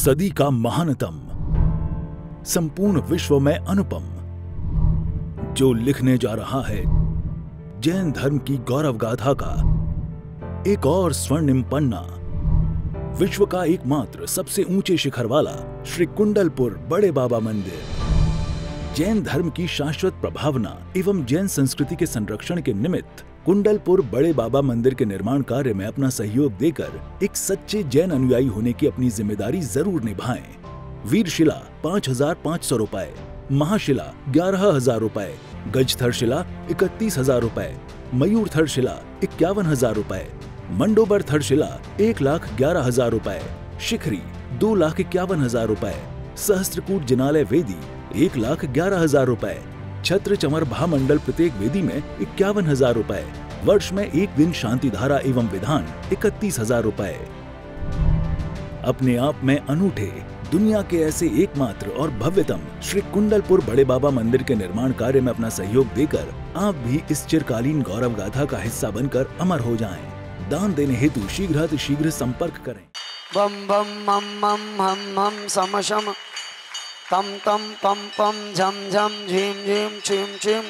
सदी का महानतम, संपूर्ण विश्व में अनुपम, जो लिखने जा रहा है जैन धर्म की गौरव गाथा का एक और स्वर्णिम पन्ना विश्व का एकमात्र सबसे ऊँचे शिखर वाला श्री कुंडलपुर बड़े बाबा मंदिर। जैन धर्म की शाश्वत प्रभावना एवं जैन संस्कृति के संरक्षण के निमित्त कुंडलपुर बड़े बाबा मंदिर के निर्माण कार्य में अपना सहयोग देकर एक सच्चे जैन अनुयायी होने की अपनी ज़िम्मेदारी ज़रूर निभाएँ। वीरशिला, पाँच हज़ार पाँच सौ रूपए। महाशिला, ग्यारह हज़ार रूपए। गजथर शिला, इकतीस हज़ार रूपए। मयूर थर शिला, इक्यावन हज़ार रूपए। मंडोबर थर शिला, एक लाख ग्यारह हज़ार रूपए। शिखरी, दो लाख इक्यावन हज़ार रूपए। सहस्त्रकूट जिनालय वेदी, एक लाख ग्यारह हज़ार रूपए। छत्र चमर महामंडल प्रत्येक वेदी में इक्यावन हज़ार रूपए वर्ष में एक दिन शांति धारा एवं विधान इकतीस हज़ार रूपए अपने आप में अनूठे, दुनिया के ऐसे एकमात्र और भव्यतम श्री कुंडलपुर बड़े बाबा मंदिर के निर्माण कार्य में अपना सहयोग देकर आप भी इस चिरकालीन गौरव गाथा का हिस्सा बनकर अमर हो जाएँ। दान देने हेतु शीघ्र शीघ्र संपर्क करें। बम बम मम मम हम हम सम तम तम पम पम झम झम झीम झीम छीम छीम।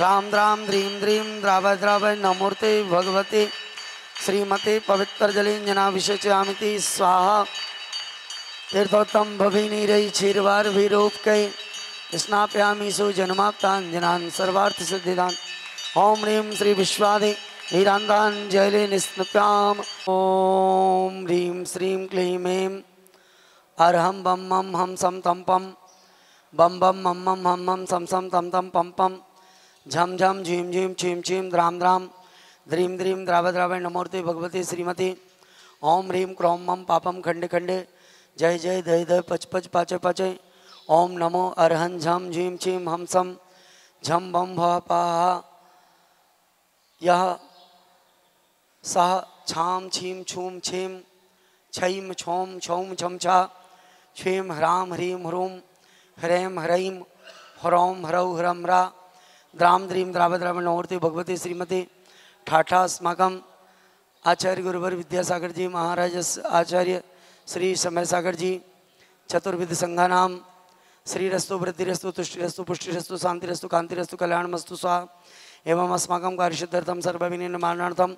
राम द्राम द्रीम द्रीम द्राव द्राव नमूर्ते भगवते। श्रीमते पवित्र जलिंजनाभिषेचयामिति स्वाहा। तीर्थोत्तम भविनीरई क्षीरवार विरूप कई स्नापयामी सुजन्माप्तांजनान सर्वार्थ सिद्धिदान। ओम ह्रीं श्री विश्वादि हीरांदान जयले निस्नप्याम। ओम ह्रीं श्रीं क्लीं अरहम बम मम हम सम तम पम। बम बम मम मम हम मम सम सम तम तम पम पम। झम झम झीम झीम छीम छीम द्राम द्राम। द्रीम द्रीम द्राव द्रावण नमूर्ति भगवती श्रीमती। ओम ह्रीम क्रोम मम पापम खंडे खंडे। जय जय दय दय पच पच पाचे पाचे। ओम नमो अरहन झम झीम छीम हम सम। झम बम भ यह सह छाम छीम छूम। छीम छोम छौम छम छा। छीम ह्राम ह्रीम ह्रूम, ह्रैम ह्रैम, ह्रौम ह्रौ ह्रम रा। द्राम द्रीम द्राव द्रावणमूर्ति भगवती श्रीमती। ठाठा अस्माकम आचार्य गुरुवर विद्यासागर जी, महाराज आचार्य श्री समय सागर जी, चतुर्विध संघा नाम श्री रस्तु वृद्धिरस्तु, तुष्टिरस्तु, पुष्टिरस्तु, शांतिरस्तु, कांतिरस्तु, कल्याणमस्तु स्वा एवं अस्माकं कार्यसिद्ध्यर्थम सर्वविनिर्माणार्थम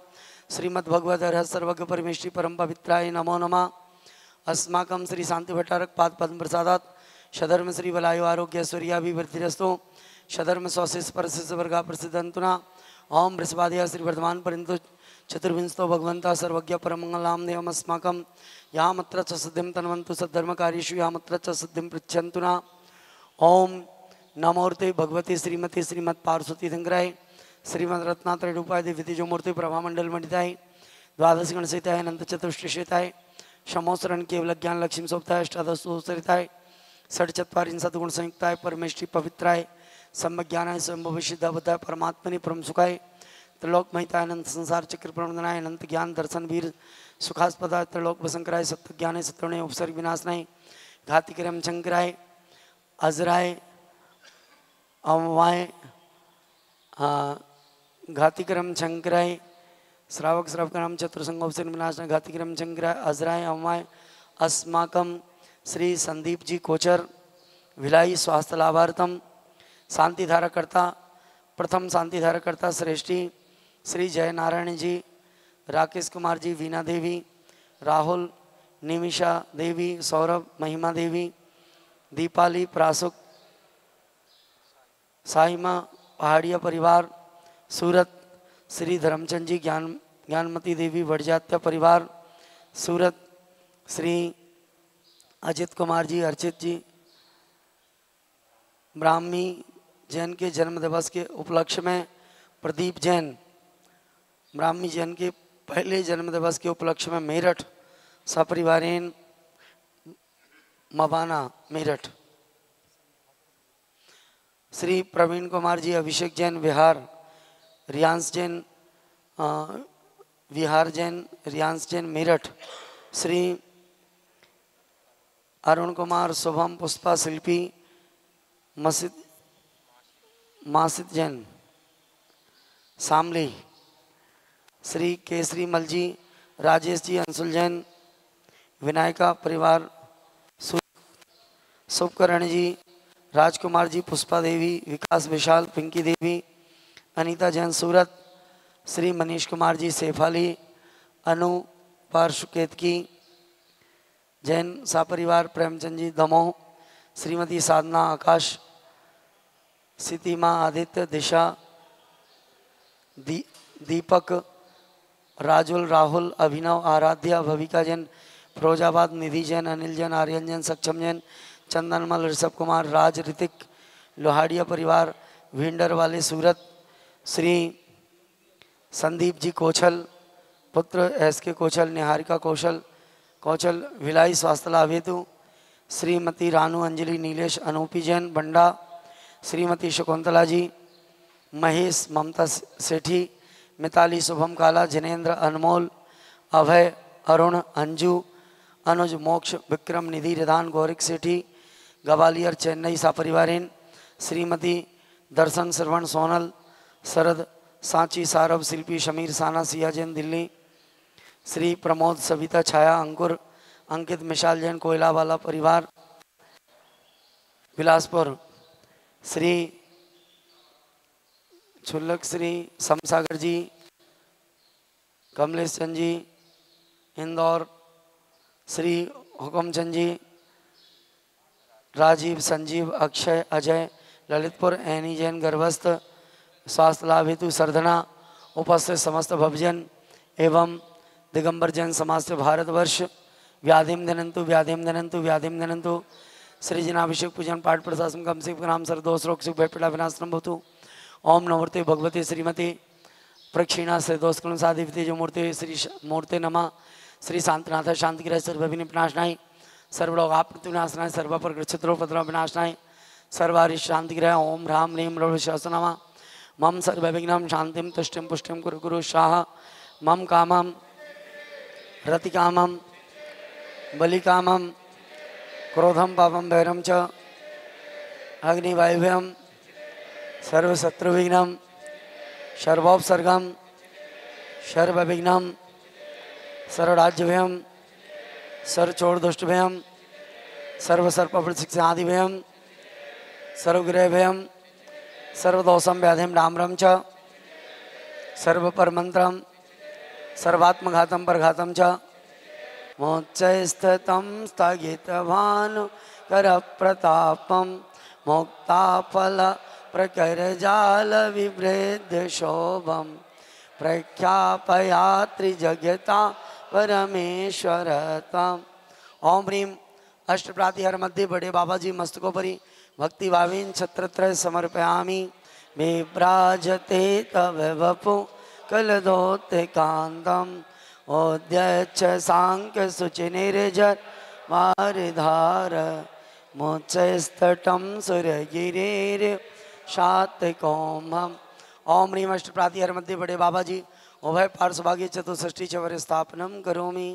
श्रीमद्भगवद सर्वज्ञ परमेश्वरी परम पवित्राय नमो नमः। अस्माकं श्री शांति भट्टारक पाद पद्म प्रसादात, शधर्म श्री वलायु आरोग्य सूर्याभिवृद्धिरस्तु शधर्म स्वशिष परशिष वर्गा प्रसिद्धंतुना ओम बृहस्पादिया श्री वर्धमान परिंतु चतुर्विंशतो भगवंता सर्वज्ञ परमंगलाम देवम अस्माकं, यामत्र च सिद्धिं तन्वन्तु सद्धर्मकार्येषु यामत्र च सिद्धिं पृच्छन्तु ओम नमोर्ते भगवती श्रीमती श्रीमद पार्वती धंगराय श्रीमद रत्नात्रय रूपाय देवी जो मूर्ति मंडिताय द्वादश गणसिताय अनंत चतुष्टिशिताय शमोसरण केवल ज्ञान लक्ष्मी सोपताय अष्टादशोत्तरिताय षट चत्वारिंशत सदगुण संयुक्ताय परमेश्वरी पवित्राय सम्यज्ञानाय स्वयं भविष्य परमात्मनि परम सुखाय त्रिलोक महिताय अनंत संसार चक्र प्रबंधनाय, अनंत ज्ञान दर्शन वीर सुखास्पदाय त्रिलोक वसंकराय सत्य ज्ञान सत्वणे उपसर्ग विनाशनाय घातिक्रम शंकराय अजराय अमवाय घातिक्रम शंकराय श्रावक श्रावक नाम चतुर्संगोपसन विनाश घातिक्रम शंकर अजराय अमाय। अस्माकम श्री संदीप जी कोचर भिलाई स्वास्थ्य लाभार्थम शांति धाराकर्ता प्रथम शांति धाराकर्ता श्रेष्ठी, श्री जय नारायण जी, राकेश कुमार जी, वीना देवी, राहुल, निमिषा देवी, सौरभ, महिमा देवी, दीपाली प्रासुक, साहिमा, पहाड़िया परिवार, सूरत श्री धर्मचंद जी ज्ञान, ज्ञानमती देवी वड़जात्य परिवार, सूरत, श्री अजित कुमार जी, अर्चित जी, ब्राह्मी जैन के जन्म दिवस के उपलक्ष्य में प्रदीप जैन, ब्राह्मी जैन के पहले जन्म दिवस के उपलक्ष्य में मेरठ सपरिवारेन मबाना मेरठ। श्री प्रवीण कुमार जी, अभिषेक जैन, बिहार। रियांश जैन विहार जैन, रियांश जैन मेरठ, श्री अरुण कुमार शुभम पुष्पा शिल्पी, मसिद, मासिद जैन, शामली, श्री केसरी मलजी, राजेश जी, अंशुल जैन, विनायका परिवार शुभकरण जी, राजकुमार जी, पुष्पा देवी, विकास विशाल, पिंकी देवी अनीता जैन सूरत श्री मनीष कुमार जी सेफाली अनु पार्शुकेतकी जैन सापरिवार प्रेमचंद जी दमोह श्रीमती साधना आकाश सितिमा आदित्य दिशा दी, दीपक राजुल राहुल अभिनव आराध्या भविका जैन फिरोजाबाद निधि जैन अनिल जैन आर्यन जैन सक्षम जैन चंदनमल ऋषभ कुमार राज ऋतिक लोहाड़िया परिवार भिंडर वाले सूरत श्री संदीप जी कोछल पुत्र एस के कोछल निहारिका कौशल कौशल लाभ हेतु श्रीमती रानू अंजलि, नीलेश अनूपी जैन बंडा, श्रीमती शकुंतला जी, महेश ममता सेठी, मिताली शुभम काला, जिनेन्द्र अनमोल, अभय अरुण अंजू, अनुज मोक्ष, विक्रम निधि रिधान गौरिक सेठी, ग्वालियर चेन्नई सापरिवारेन, श्रीमती दर्शन श्रवण सोनल शरद, सांची, सारभ, शिल्पी, शमीर, साना, सिया जैन, दिल्ली। श्री प्रमोद, सविता, छाया, अंकुर, अंकित, मिशाल जैन, कोयला वाला परिवार। बिलासपुर, श्री छुल्लक, श्री समसागर जी, कमलेश चंद जी, इंदौर, श्री हुकमचंद जी, राजीव, संजीव, अक्षय, अजय, ललितपुर, एनी जैन, गर्भस्थ स्वास्थ्य लाभ हेतु सरधना उपस्थित समस्त भवजन एवं दिगंबर जैन समाज से भारतवर्ष। व्याधिम धनंतु व्याधिम धनंतु व्याधिम धनंतु श्री जनाभिषेक पूजन पाठ प्रशासन कम से नाम सर दोष रोग सुख भय पीड़ा विनाशनम भवतु। ओम नमूर्ति भगवती श्रीमती। प्रक्षिणा से दोष कर्ण साधिपति जो मूर्ति श्री मूर्ति नमा। श्री शांतिनाथ शांति ग्रह सर्वभिनि विनाशनाय। सर्वलोक आपनाशनाय सर्व पर क्षत्रोपद्रव विनाशनाय। सर्वारि शांति ग्रह ओम राम रीम रोह शासनमा मम सर्वविघ्नं शांतिम तुष्टि पुष्टि कुरु कुरु शाह। मम कामम रतिकामम बलिकामम क्रोधम पापम भैरम च अग्निवायुभ्यम सर्वशत्रुविघ्नं सर्वोपसर्गम सर्वविघ्नं सर्वराज्यभयम सर्वचोरदुष्टभयम सर्वसर्पशिक्षादिभयम सर्वगृहभयम सर्वदोषम व्याधिम डाम्रम च सर्व सर्वपरमंत्रम सर्वात्मघातम परघातम च। मोक्षस्थितं स्थगितभानु करप्रतापं मोक्ताफल प्रकरजालविभ्रेद्यशोभं प्रख्यापयात्रिजगता परमेश्वरताम। ओम ह्रीम अष्टप्रातिहर मध्य बड़े बाबा जी मस्तकोपरि भक्ति भावीन छत्रत्रय समर्पयामि। विभ्राजते तव वपु कलदोते कांतम ओद्यच्छ सांख्य शुचि निर्जर मारिधार। मोचस्तटम सुरगिरेर शात कोमम ओम ह्रीम अष्टप्रातिहर मध्य बड़े बाबा जी उभय पार्श्वभागे चतुष्ठी चवर स्थापनम करोमि।